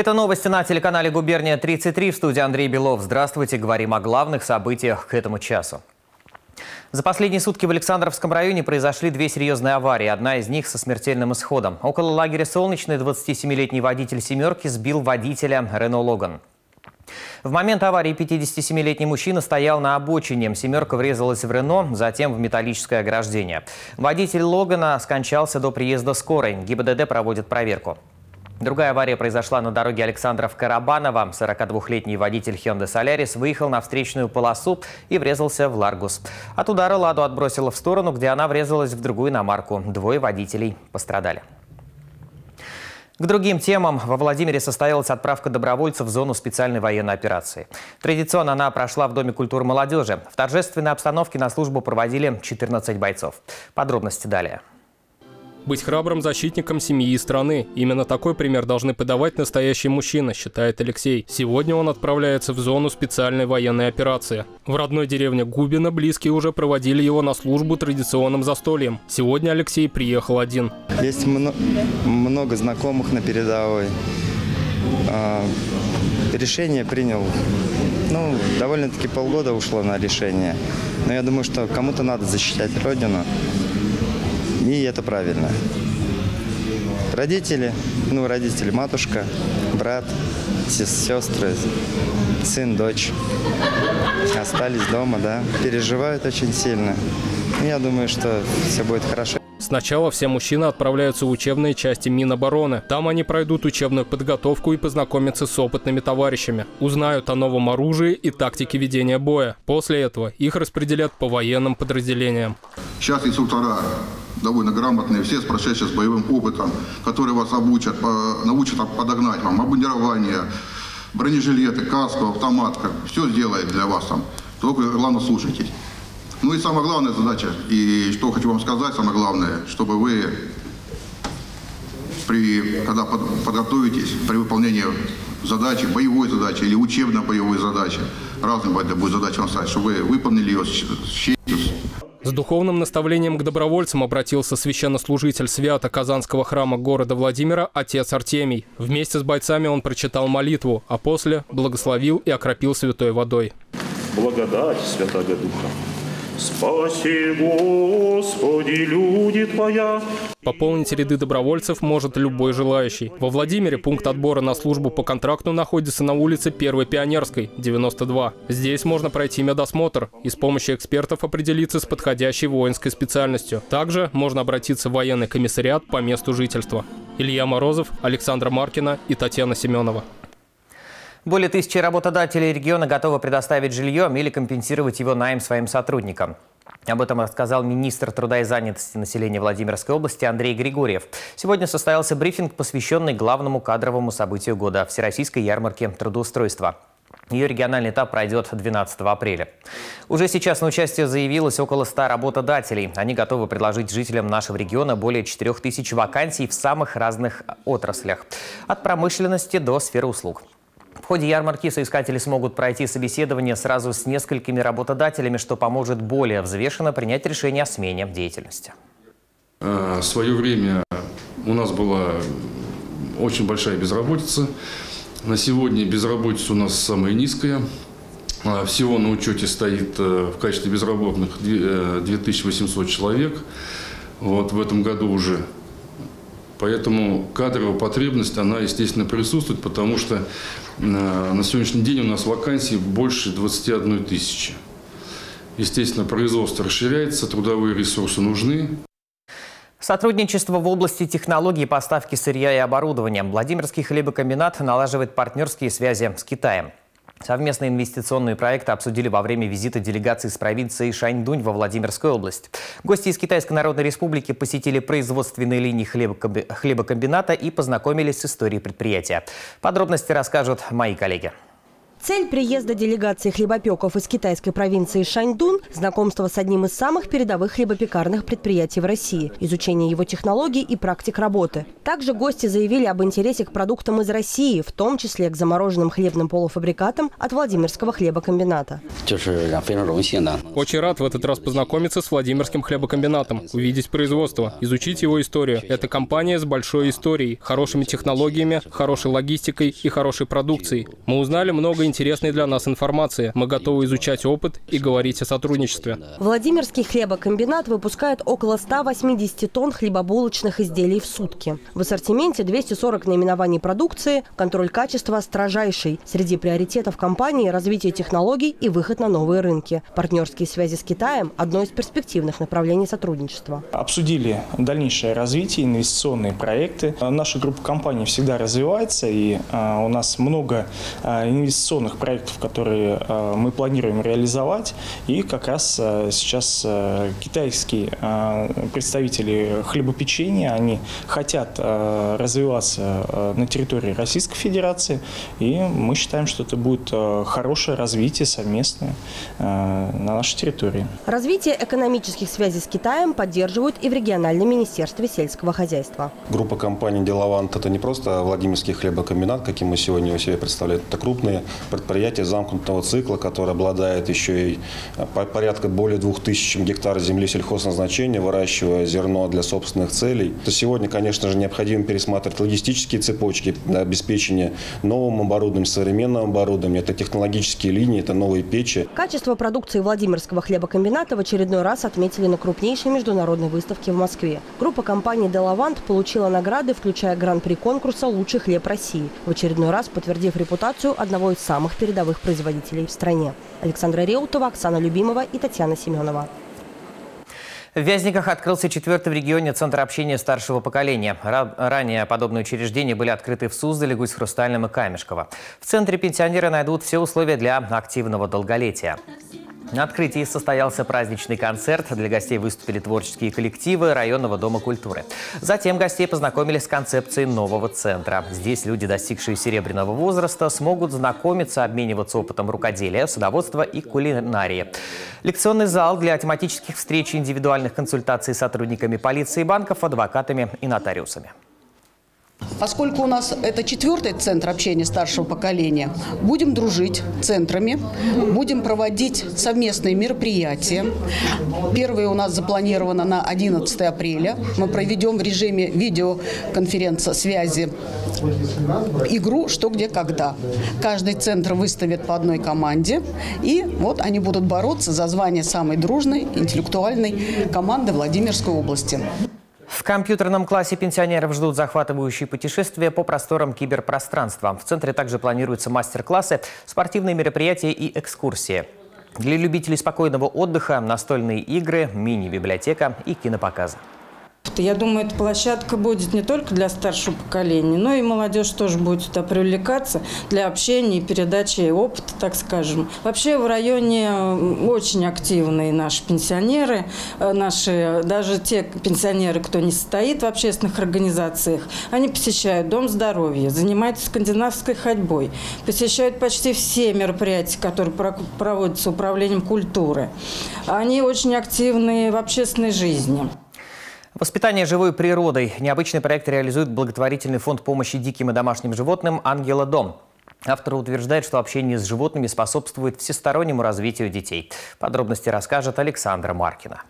Это новости на телеканале «Губерния-33» в студии Андрей Белов. Здравствуйте, говорим о главных событиях к этому часу. За последние сутки в Александровском районе произошли две серьезные аварии. Одна из них со смертельным исходом. Около лагеря «Солнечный» 27-летний водитель «семерки» сбил водителя «Рено Логан». В момент аварии 57-летний мужчина стоял на обочине. «семерка» врезалась в «Рено», затем в металлическое ограждение. Водитель «Логана» скончался до приезда скорой. ГИБДД проводит проверку. Другая авария произошла на дороге Александров-Карабаново. 42-летний водитель Hyundai Solaris выехал на встречную полосу и врезался в Ларгус. От удара «Ладу» отбросила в сторону, где она врезалась в другую иномарку. Двое водителей пострадали. К другим темам. Во Владимире состоялась отправка добровольцев в зону специальной военной операции. Традиционно она прошла в Доме культуры молодежи. В торжественной обстановке на службу проводили 14 бойцов. Подробности далее. Быть храбрым защитником семьи и страны. Именно такой пример должны подавать настоящие мужчины, считает Алексей. Сегодня он отправляется в зону специальной военной операции. В родной деревне Губина близкие уже проводили его на службу традиционным застольем. Сегодня Алексей приехал один. Есть мно много знакомых на передовой. А, решение принял. Ну, довольно-таки полгода ушло на решение. Но я думаю, что кому-то надо защищать Родину. И это правильно. Родители, ну, родители, матушка, брат, сестры, сын, дочь остались дома, да, переживают очень сильно. Я думаю, что все будет хорошо. Сначала все мужчины отправляются в учебные части Минобороны. Там они пройдут учебную подготовку и познакомятся с опытными товарищами. Узнают о новом оружии и тактике ведения боя. После этого их распределят по военным подразделениям. Сейчас инструктора довольно грамотные, все с прошедшим с боевым опытом, которые вас обучат, научат подогнать вам обмундирование, бронежилеты, каску, автомат, все сделает для вас там. Только главное слушайтесь. Ну и самая главная задача, и что хочу вам сказать, самое главное, чтобы вы, при, когда под, подготовитесь при выполнении задачи, боевой задачи или учебно-боевой задачи, разные будет задача вам стать, чтобы вы выполнили ее с с духовным наставлением к добровольцам обратился священнослужитель Свято-Казанского храма города Владимира отец Артемий. Вместе с бойцами он прочитал молитву, а после благословил и окропил святой водой. Благодать Святого Духа Спаси, Господи, люди Твоя. Пополнить ряды добровольцев может любой желающий. Во Владимире пункт отбора на службу по контракту находится на улице 1 Пионерской, 92. Здесь можно пройти медосмотр и с помощью экспертов определиться с подходящей воинской специальностью. Также можно обратиться в военный комиссариат по месту жительства. Илья Морозов, Александра Маркина и Татьяна Семенова. Более тысячи работодателей региона готовы предоставить жилье или компенсировать его найм своим сотрудникам. Об этом рассказал министр труда и занятости населения Владимирской области Андрей Григорьев. Сегодня состоялся брифинг, посвященный главному кадровому событию года – Всероссийской ярмарке трудоустройства. Ее региональный этап пройдет 12 апреля. Уже сейчас на участие заявилось около 100 работодателей. Они готовы предложить жителям нашего региона более 4 тысяч вакансий в самых разных отраслях. От промышленности до сферы услуг. В ходе ярмарки соискатели смогут пройти собеседование сразу с несколькими работодателями, что поможет более взвешенно принять решение о смене деятельности. А, в свое время у нас была очень большая безработица. На сегодня безработица у нас самая низкая. А, всего на учете стоит э, в качестве безработных 2800 э, человек. Вот в этом году уже Поэтому кадровая потребность, она, естественно, присутствует, потому что э, на сегодняшний день у нас вакансий больше 21 тысячи. Естественно, производство расширяется, трудовые ресурсы нужны. Сотрудничество в области технологий поставки сырья и оборудования. Владимирский хлебокомбинат налаживает партнерские связи с Китаем. Совместные инвестиционные проекты обсудили во время визита делегации с провинции Шаньдунь во Владимирскую область. Гости из Китайской Народной Республики посетили производственные линии хлебокомбината и познакомились с историей предприятия. Подробности расскажут мои коллеги. Цель приезда делегации хлебопеков из китайской провинции Шаньдун – знакомство с одним из самых передовых хлебопекарных предприятий в России, изучение его технологий и практик работы. Также гости заявили об интересе к продуктам из России, в том числе к замороженным хлебным полуфабрикатам от Владимирского хлебокомбината. Очень рад в этот раз познакомиться с Владимирским хлебокомбинатом, увидеть производство, изучить его историю. Это компания с большой историей, хорошими технологиями, хорошей логистикой и хорошей продукцией. Мы узнали много интересной для нас информации. Мы готовы изучать опыт и говорить о сотрудничестве. Владимирский хлебокомбинат выпускает около 180 тонн хлебобулочных изделий в сутки. В ассортименте 240 наименований продукции, контроль качества строжайший. Среди приоритетов компании – развитие технологий и выход на новые рынки. Партнерские связи с Китаем – одно из перспективных направлений сотрудничества. Обсудили дальнейшее развитие, инвестиционные проекты. Наша группа компаний всегда развивается, и а, у нас много а, инвестиционных проектов, которые а, мы планируем реализовать. И как раз сейчас китайские представители хлебопечения, они хотят развиваться на территории Российской Федерации, и мы считаем, что это будет хорошее развитие совместное на нашей территории. Развитие экономических связей с Китаем поддерживают и в региональном министерстве сельского хозяйства. Группа компаний «Делавант» – это не просто Владимирский хлебокомбинат, каким мы сегодня его себе представляем. Это крупные предприятия замкнутого цикла, которые обладают еще и порядка более 2000 гектар земли сельхозназначения, выращивая зерно для собственных целей. То сегодня, конечно же, необходимо пересматривать логистические цепочки обеспечения новым оборудованием, современным оборудованием. Это технологические линии, это новые печи. Качество продукции Владимирского хлебокомбината в очередной раз отметили на крупнейшей международной выставке в Москве. Группа компаний «Делавант» получила награды, включая гран-при конкурса «Лучший хлеб России», в очередной раз подтвердив репутацию одного из самых передовых производителей в стране. Александра Реутова, Оксана Любимова и Татьяна Семенова. В Вязниках открылся четвертый в регионе Центр общения старшего поколения. Ранее подобные учреждения были открыты в Суздале, Гусь-Хрустальном и Камешково. В центре пенсионеры найдут все условия для активного долголетия. На открытии состоялся праздничный концерт. Для гостей выступили творческие коллективы районного дома культуры. Затем гостей познакомили с концепцией нового центра. Здесь люди, достигшие серебряного возраста, смогут знакомиться, обмениваться опытом рукоделия, садоводства и кулинарии. Лекционный зал для тематических встреч и индивидуальных консультаций с сотрудниками полиции, банков, адвокатами и нотариусами. Поскольку у нас это четвертый центр общения старшего поколения, будем дружить центрами, будем проводить совместные мероприятия. Первое у нас запланировано на 11 апреля. Мы проведем в режиме видеоконференции связи игру «Что, где, когда». Каждый центр выставит по одной команде, и вот они будут бороться за звание самой дружной интеллектуальной команды Владимирской области. В компьютерном классе пенсионеров ждут захватывающие путешествия по просторам киберпространства. В центре также планируются мастер-классы, спортивные мероприятия и экскурсии. Для любителей спокойного отдыха настольные игры, мини-библиотека и кинопоказы. Я думаю, эта площадка будет не только для старшего поколения, но и молодежь тоже будет туда привлекаться для общения и передачи опыта, так скажем. Вообще в районе э, очень активные наши пенсионеры, э, наши, даже те пенсионеры, кто не состоит в общественных организациях, они посещают Дом здоровья, занимаются скандинавской ходьбой, посещают почти все мероприятия, которые проводятся управлением культуры. Они очень активны в общественной жизни. Воспитание живой природой. Необычный проект реализует благотворительный фонд помощи диким и домашним животным «Ангела Дом». Автор утверждает, что общение с животными способствует всестороннему развитию детей. Подробности расскажет Александра Маркина.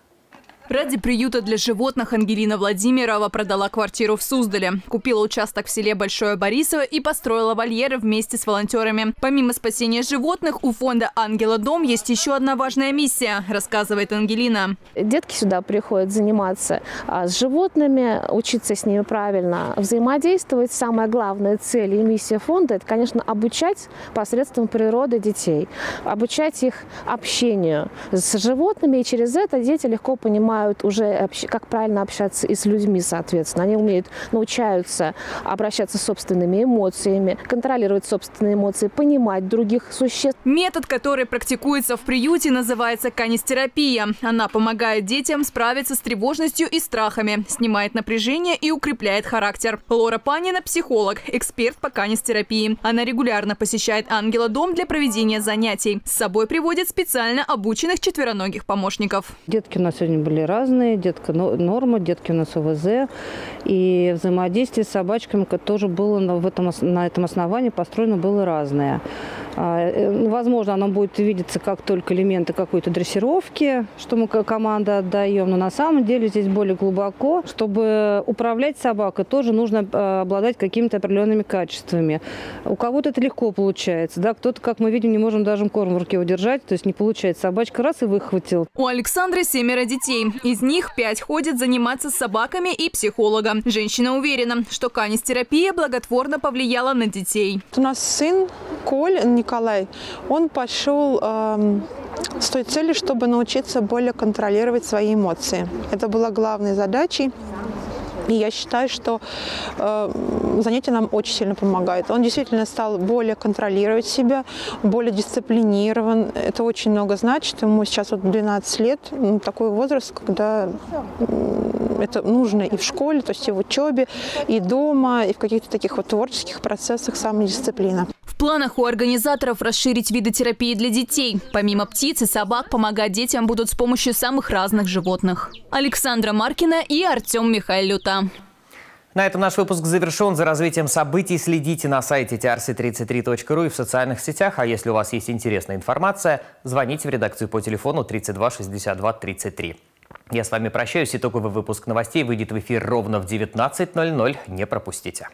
Ради приюта для животных Ангелина Владимирова продала квартиру в Суздале. Купила участок в селе Большое Борисово и построила вольеры вместе с волонтерами. Помимо спасения животных, у фонда «Ангела Дом» есть еще одна важная миссия, рассказывает Ангелина. Детки сюда приходят заниматься а, с животными, учиться с ними правильно, взаимодействовать. Самая главная цель и миссия фонда – это, конечно, обучать посредством природы детей, обучать их общению с животными, и через это дети легко понимают, понимают уже, как правильно общаться и с людьми, соответственно. Они умеют, научаются обращаться с собственными эмоциями, контролировать собственные эмоции, понимать других существ. Метод, который практикуется в приюте, называется канистерапия. Она помогает детям справиться с тревожностью и страхами, снимает напряжение и укрепляет характер. Лора Панина – психолог, эксперт по канистерапии. Она регулярно посещает Ангела дом для проведения занятий. С собой приводит специально обученных четвероногих помощников. Детки у нас сегодня были разные. Детка норма, детки у нас ОВЗ. И взаимодействие с собачками тоже было в этом, на этом основании построено было разное. А, э, возможно, оно будет видеться как только элементы какой-то дрессировки, что мы как команда отдаем, но на самом деле здесь более глубоко. Чтобы управлять собакой, тоже нужно э, обладать какими-то определенными качествами. У кого-то это легко получается, да, кто-то, как мы видим, не можем даже корм в руке удержать, то есть не получается. Собачка раз и выхватил. У Александры семеро детей. Из них пять ходят заниматься с собаками и психологом. Женщина уверена, что канистерапия благотворно повлияла на детей. У нас сын Коль Николай, он пошел э, с той целью, чтобы научиться более контролировать свои эмоции. Это была главной задачей. И я считаю, что э, занятие нам очень сильно помогает. Он действительно стал более контролировать себя, более дисциплинирован. Это очень много значит. Ему сейчас вот 12 лет, такой возраст, когда это нужно и в школе, то есть и в учебе, и дома, и в каких-то таких вот творческих процессах самодисциплина. В планах у организаторов расширить виды терапии для детей. Помимо птиц и собак, помогать детям будут с помощью самых разных животных. Александра Маркина и Артем Михайлюта. На этом наш выпуск завершен. За развитием событий следите на сайте trc33.ru и в социальных сетях. А если у вас есть интересная информация, звоните в редакцию по телефону 32 62 33. Я с вами прощаюсь. Итоговый выпуск новостей выйдет в эфир ровно в 19.00. Не пропустите.